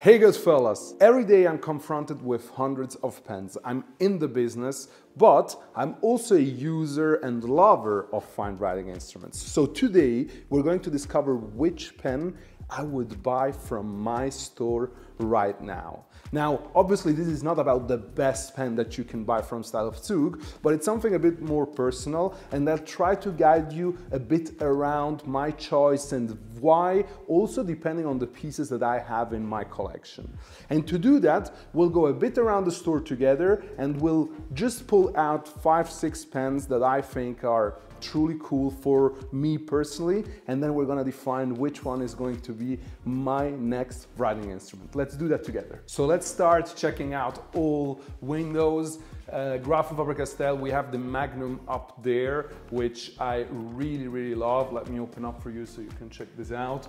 Hey good fellas, every day I'm confronted with hundreds of pens. I'm in the business, but I'm also a user and lover of fine writing instruments. So today we're going to discover which pen I would buy from my store right now. Now, obviously this is not about the best pen that you can buy from Style of Zug, but it's something a bit more personal and I'll try to guide you a bit around my choice and why, also depending on the pieces that I have in my collection. And to do that, we'll go a bit around the store together and we'll just pull out five, six pens that I think are truly cool for me personally and then we're gonna define which one is going to be my next writing instrument. Let's do that together. So let's start checking out all windows. Uh, Graf Faber-Castell, we have the Magnum up there, which I really, really love. Let me open up for you so you can check this out.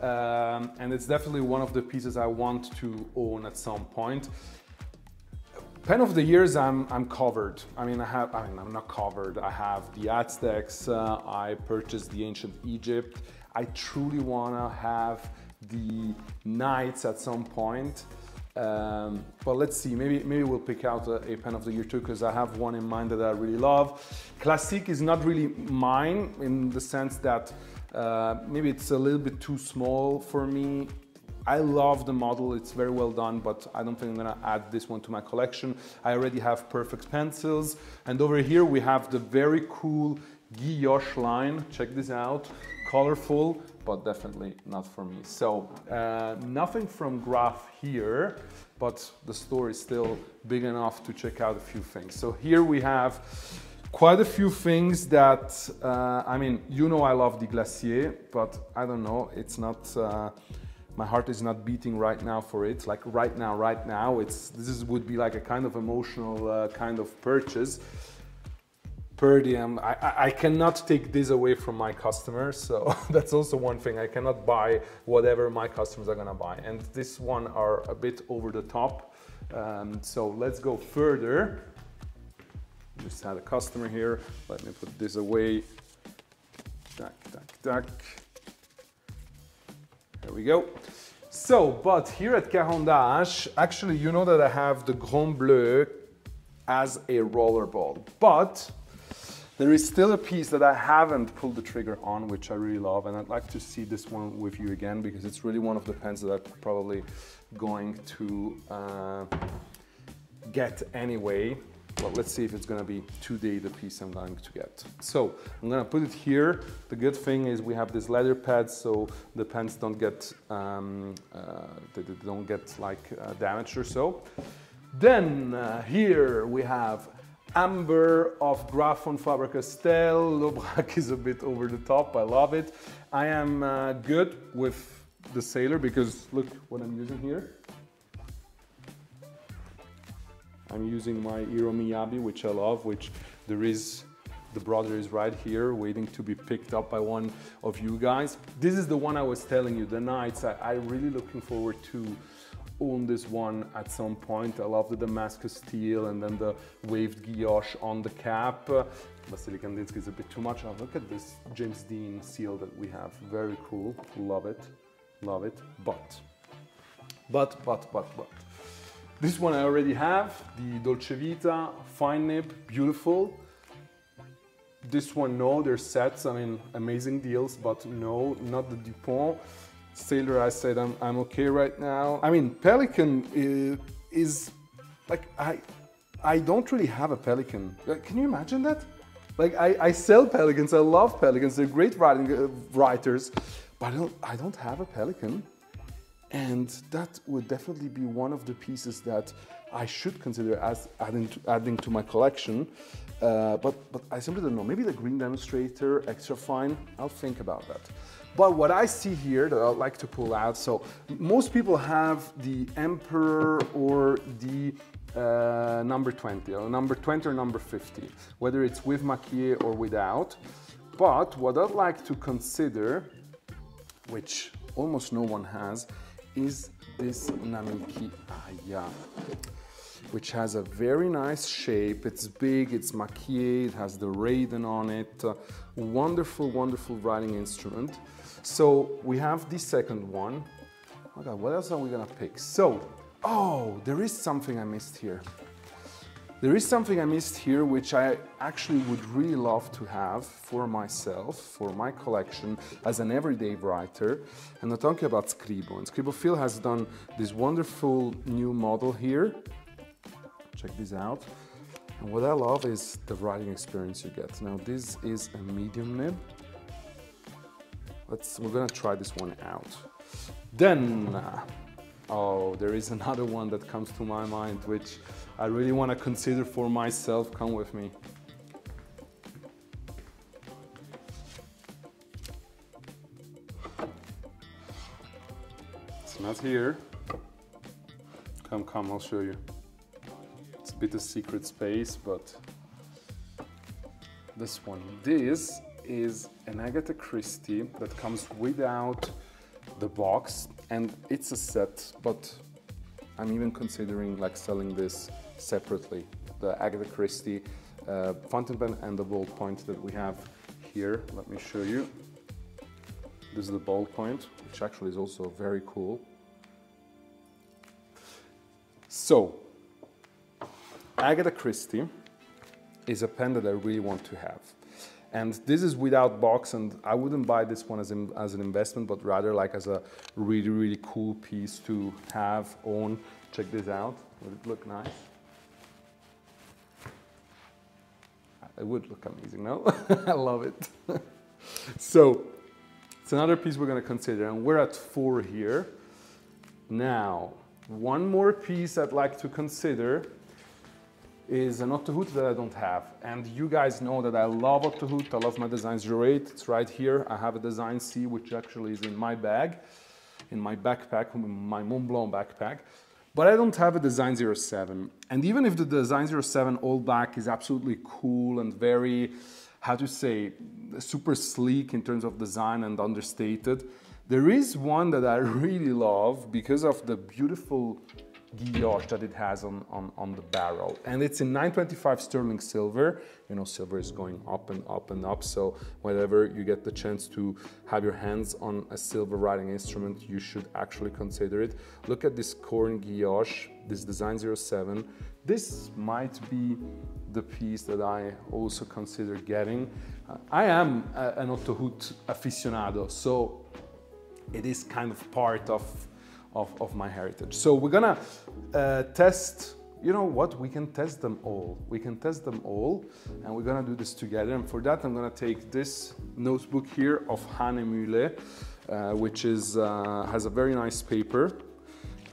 Um, and it's definitely one of the pieces I want to own at some point. Pen of the years, I'm, I'm covered. I mean, I have, I mean, I'm not covered. I have the Aztecs, uh, I purchased the Ancient Egypt. I truly wanna have the Knights at some point. Um, but let's see, maybe, maybe we'll pick out a, a pen of the year too, because I have one in mind that I really love. Classique is not really mine in the sense that uh, maybe it's a little bit too small for me. I love the model, it's very well done, but I don't think I'm gonna add this one to my collection. I already have perfect pencils. And over here we have the very cool Guilloche line. Check this out, colorful, but definitely not for me. So uh, nothing from Graf here, but the store is still big enough to check out a few things. So here we have quite a few things that, uh, I mean, you know I love the Glacier, but I don't know, it's not, uh, my heart is not beating right now for it like right now right now it's this is, would be like a kind of emotional uh, kind of purchase Palladium, I, I, cannot take this away from my customers, so that's also one thing. I cannot buy whatever my customers are gonna buy. And this one are a bit over the top. Um, so let's go further. Just had a customer here. Let me put this away. Duck, duck, duck. There we go. So, but here at Caran d'Ache, actually, you know that I have the Grand Bleu as a rollerball, but there is still a piece that I haven't pulled the trigger on, which I really love, and I'd like to see this one with you again because it's really one of the pens that I'm probably going to uh, get anyway. Well, let's see if it's gonna be today the piece I'm going to get. So I'm gonna put it here. The good thing is we have this leather pad, so the pens don't get um, uh, they, don't get like uh, damaged or so. Then uh, here we have Amber of Graf von Faber-Castell. L'Aubrac is a bit over the top, I love it. I am uh, good with the Sailor because look what I'm using here. I'm using my Hiro Miyabi, which I love, which there is, the brother is right here waiting to be picked up by one of you guys. This is the one I was telling you, the Knights. I, I really looking forward to own this one at some point. I love the Damascus steel and then the waved guilloche on the cap. Vasily Kandinsky is a bit too much. Oh, look at this James Dean seal that we have. Very cool. Love it. Love it. But, but, but, but, but. This one I already have, the Dolce Vita, fine nib, beautiful. This one, no, they're sets, I mean, amazing deals, but no, not the Dupont. Sailor, I said I'm, I'm okay right now. I mean, Pelikan is, is like, I, I don't really have a Pelikan. Can you imagine that? Like, I, I sell Pelikans, I love Pelikans, they're great writing, uh, writers, but I don't, I don't have a Pelikan. And that would definitely be one of the pieces that I should consider as adding to, adding to my collection. Uh, but, but I simply don't know. Maybe the green demonstrator, extra fine, I'll think about that. But what I see here that I'd like to pull out, so most people have the Emperor or the uh, number 20, or number 20 or number 50, whether it's with maki-e or without. But what I'd like to consider, which almost no one has, is this Namiki Aya which has a very nice shape. It's big, it's maki-e, it has the Raiden on it. Uh, wonderful, wonderful writing instrument. So we have the second one. Oh God, what else are we gonna pick? So, oh, there is something I missed here. There is something I missed here which I actually would really love to have for myself, for my collection as an everyday writer. And I'm talking about Scribo. And Scribo Feel has done this wonderful new model here. Check this out. And what I love is the writing experience you get. Now this is a medium nib. Let's, we're gonna try this one out. Then, uh, oh, there is another one that comes to my mind, which I really want to consider for myself. Come with me. It's not here. Come, come, I'll show you. Bit of secret space, but this one. This is an Agatha Christie that comes without the box and it's a set, but I'm even considering like selling this separately. The Agatha Christie uh, fountain pen and the ballpoint that we have here. Let me show you. This is the ballpoint, which actually is also very cool. So, Agatha Christie is a pen that I really want to have. And this is without box, and I wouldn't buy this one as, in, as an investment, but rather like as a really, really cool piece to have, own. Check this out. Would it look nice? It would look amazing, no? I love it. so, it's another piece we're gonna consider, and we're at four here. Now, one more piece I'd like to consider is an Otto that I don't have. And you guys know that I love Otto I love my Design 08. It's right here. I have a Design C, which actually is in my bag, in my backpack, my Montblanc backpack. But I don't have a Design 07. And even if the Design 07 old back is absolutely cool and very, how to say, super sleek in terms of design and understated, there is one that I really love because of the beautiful guilloche that it has on, on, on the barrel. And it's in 925 sterling silver. You know, silver is going up and up and up. So whenever you get the chance to have your hands on a silver writing instrument, you should actually consider it. Look at this Corn guilloche, this Design 07. This might be the piece that I also consider getting. Uh, I am a, an Otto Hutt aficionado, so it is kind of part of of, of my heritage. So we're gonna uh, test, you know what, we can test them all. We can test them all and we're gonna do this together. And for that, I'm gonna take this notebook here of Hahnemühle, uh, which is, uh, has a very nice paper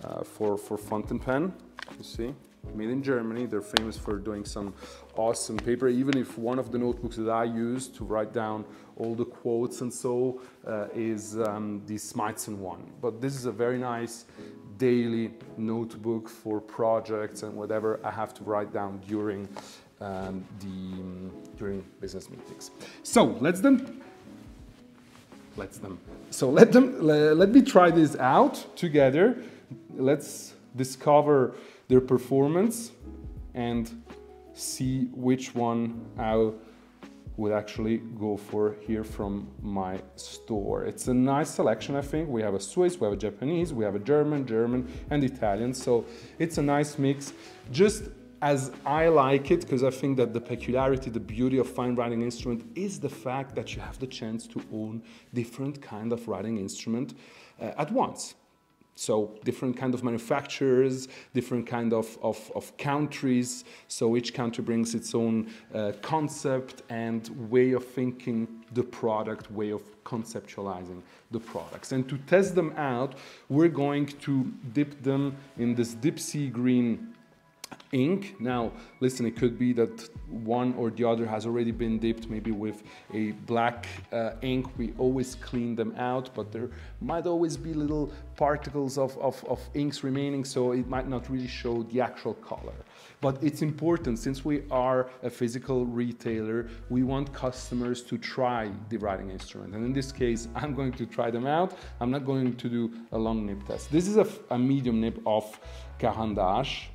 uh, for, for fountain pen, you see made in Germany. They're famous for doing some awesome paper. Even if one of the notebooks that I use to write down all the quotes and so uh, is um, the Smythson one. But this is a very nice daily notebook for projects and whatever I have to write down during um, the um, during business meetings. So let's them let's them. So let them let, let me try this out together. Let's discover their performance and see which one I would actually go for here from my store. It's a nice selection, I think. We have a Swiss, we have a Japanese, we have a German, German, and Italian. So it's a nice mix. Just as I like it, because I think that the peculiarity, the beauty of fine writing instrument is the fact that you have the chance to own different kind of writing instrument uh, at once. So different kind of manufacturers, different kind of, of, of countries. So each country brings its own uh, concept and way of thinking the product, way of conceptualizing the products. And to test them out, we're going to dip them in this deep sea green ink. Now, listen, it could be that one or the other has already been dipped maybe with a black uh, ink. We always clean them out, but there might always be little particles of, of, of inks remaining, so it might not really show the actual color. But it's important, since we are a physical retailer, we want customers to try the writing instrument. And in this case, I'm going to try them out. I'm not going to do a long nib test. This is a, a medium nib of Caran d'Ache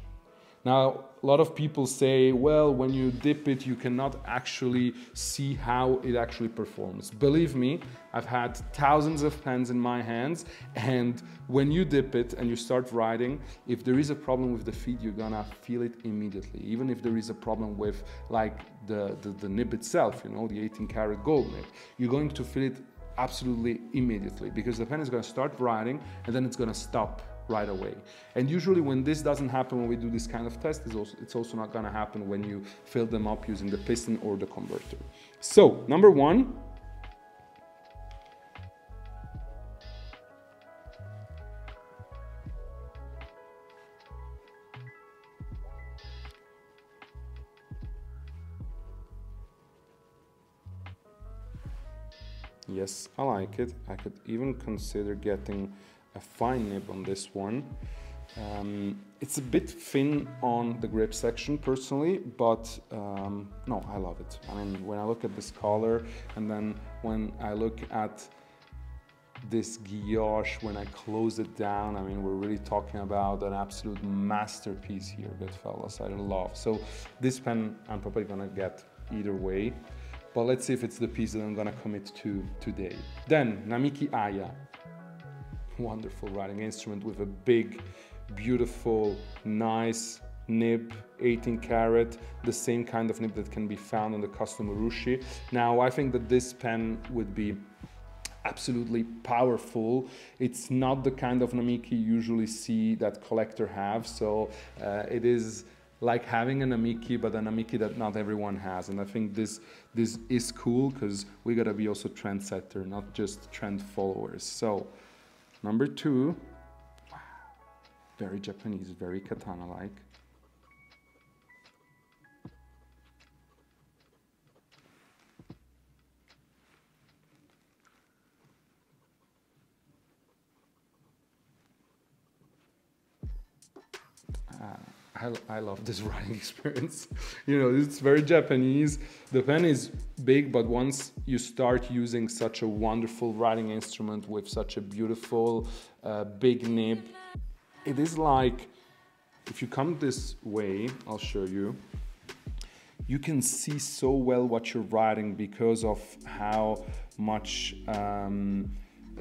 Now, a lot of people say, well, when you dip it, you cannot actually see how it actually performs. Believe me, I've had thousands of pens in my hands, and when you dip it and you start writing, if there is a problem with the feed, you're gonna feel it immediately. Even if there is a problem with like the, the, the nib itself, you know, the 18 karat gold nib, you're going to feel it absolutely immediately because the pen is gonna start writing and then it's gonna stop right away. And usually when this doesn't happen when we do this kind of test, it's also, it's also not gonna happen when you fill them up using the piston or the converter. So, number one, Yes, I like it. I could even consider getting a fine nib on this one. Um, it's a bit thin on the grip section personally, but um, no, I love it. I mean, when I look at this color and then when I look at this guilloche, when I close it down, I mean, we're really talking about an absolute masterpiece here, Goodfellas. I love. So this pen, I'm probably gonna get either way, but let's see if it's the piece that I'm gonna commit to today. Then, Namiki Aya wonderful writing instrument with a big, beautiful, nice nib 18 karat the same kind of nib that can be found on the custom urushi now i think that this pen would be absolutely powerful. It's not the kind of namiki you usually see that collector have so uh, it is like having a namiki but a namiki that not everyone has and i think this this is cool because we got to be also trendsetter not just trend followers. So Number two, very Japanese, very katana-like. I, I love this writing experience. you know, it's very Japanese. The pen is big, but once you start using such a wonderful writing instrument with such a beautiful uh, big nib, it is like if you come this way, I'll show you. You can see so well what you're writing because of how much. Um,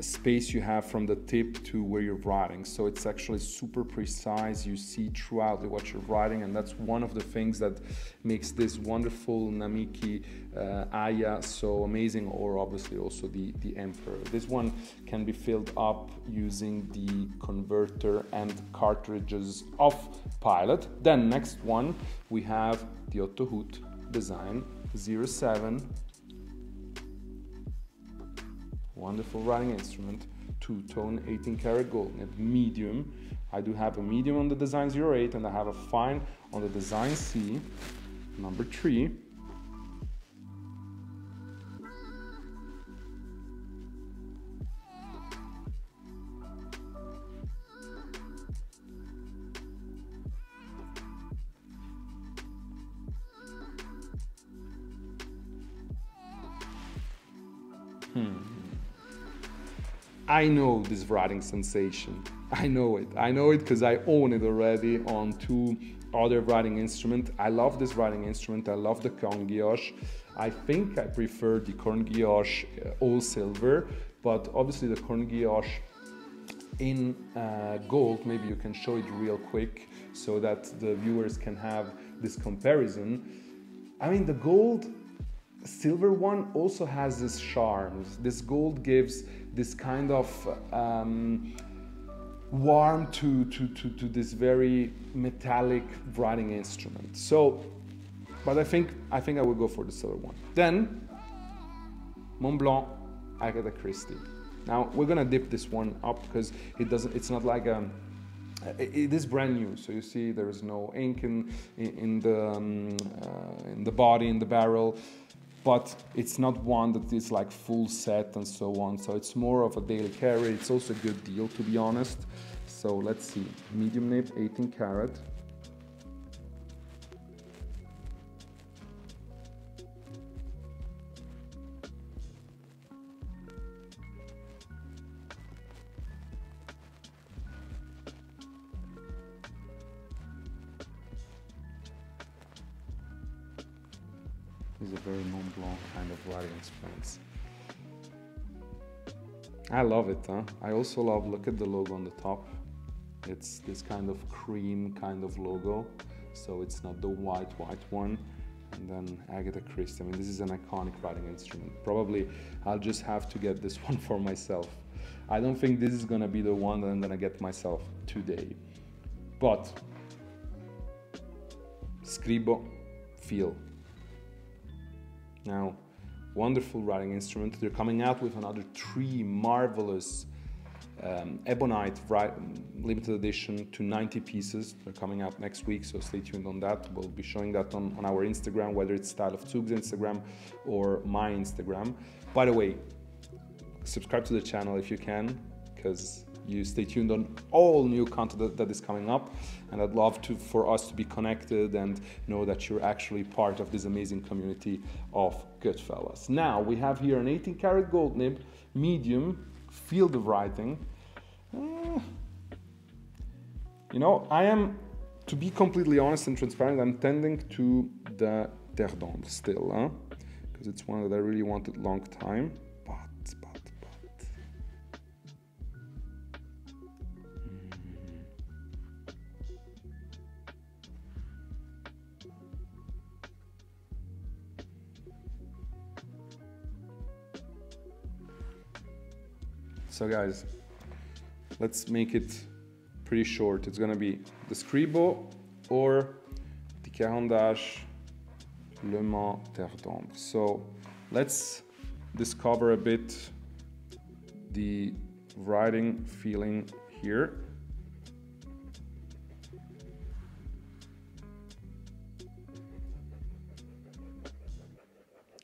space you have from the tip to where you're writing. So it's actually super precise. You see throughout what you're writing, and that's one of the things that makes this wonderful Namiki uh, Aya so amazing, or obviously also the, the Emperor. This one can be filled up using the converter and cartridges of Pilot. Then next one, we have the Otto Hutt design 07 wonderful writing instrument, two-tone 18 karat gold nib, medium. I do have a medium on the Design 08 and I have a fine on the Design C, number three. I know this writing sensation. I know it. I know it because I own it already on two other writing instruments. I love this writing instrument. I love the Corn Guilloche. I think I prefer the Corn Guilloche uh, all silver, but obviously the Corn Guilloche in uh, gold, maybe you can show it real quick so that the viewers can have this comparison. I mean, the gold silver one also has this charm. This gold gives this kind of um, warm to, to, to, to this very metallic writing instrument. So, but I think, I think I will go for the silver one. Then, Montblanc Agatha Christie. Now we're gonna dip this one up because it doesn't, it's not like a, it is brand new, so you see there is no ink in, in, the, um, uh, in the body, in the barrel but it's not one that is like full set and so on. So it's more of a daily carry. It's also a good deal to be honest. So let's see, medium nib, 18 karat. I love it, huh? I also love, look at the logo on the top. It's this kind of cream kind of logo. So it's not the white, white one. And then Agatha Christie. I mean, this is an iconic writing instrument. Probably I'll just have to get this one for myself. I don't think this is gonna be the one that I'm gonna get myself today. But Scribo feel. Now, wonderful writing instrument. They're coming out with another three marvelous um, Ebonite limited edition to 90 pieces. They're coming out next week, so stay tuned on that. We'll be showing that on, on our Instagram, whether it's Style of Zug's Instagram or my Instagram. By the way, subscribe to the channel if you can, because you stay tuned on all new content that, that is coming up. And i'd love to for us to be connected and know that you're actually part of this amazing community of goodfellas now we have here an 18 karat gold nib medium field of writing. Uh, you know i am to be completely honest and transparent i'm tending to the terre d'ombre still because it's one that i really wanted a long time So guys, let's make it pretty short. It's gonna be the Scribo or the Caran d'Ache Leman d'Ombre. So let's discover a bit the writing feeling here.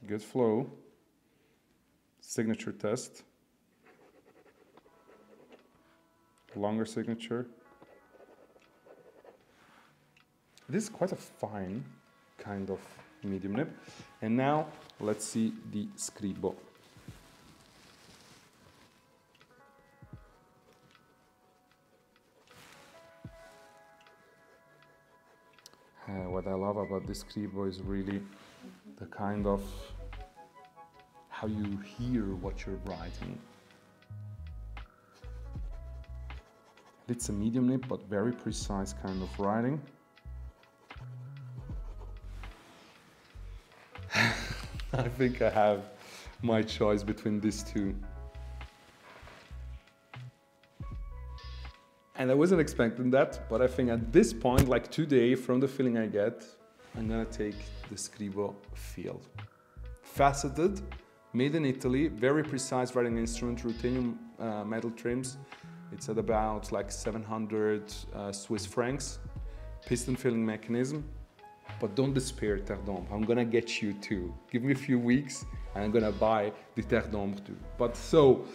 Good flow. Signature test. Longer signature. This is quite a fine kind of medium nib. And now let's see the scribo. Uh, what I love about this scribo is really the kind of how you hear what you're writing. It's a medium nib, but very precise kind of writing. I think I have my choice between these two. And I wasn't expecting that, but I think at this point, like today, from the feeling I get, I'm gonna take the Scribo Feel. Faceted, made in Italy, very precise writing instrument, ruthenium uh, metal trims, it's at about like 700 uh, Swiss francs, piston filling mechanism. But don't despair, Terre d'Ombre. I'm gonna get you too. Give me a few weeks and I'm gonna buy the Terre d'Ombre too. But so,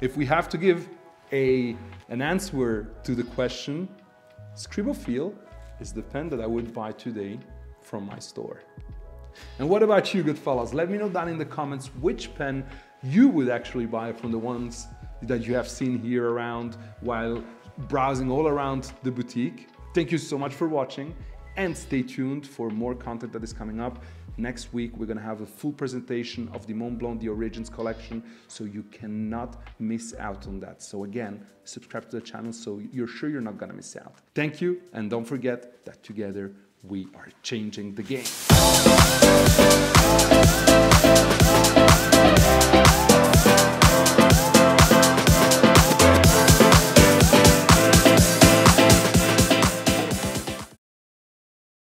if we have to give a, an answer to the question, Scribo Feel is the pen that I would buy today from my store. And what about you, good fellas? Let me know down in the comments which pen you would actually buy from the ones that you have seen here around while browsing all around the boutique. Thank you so much for watching and stay tuned for more content that is coming up. Next week, we're gonna have a full presentation of the Mont Blanc The Origins collection, so you cannot miss out on that. So again, subscribe to the channel so you're sure you're not gonna miss out. Thank you, and don't forget that together we are changing the game.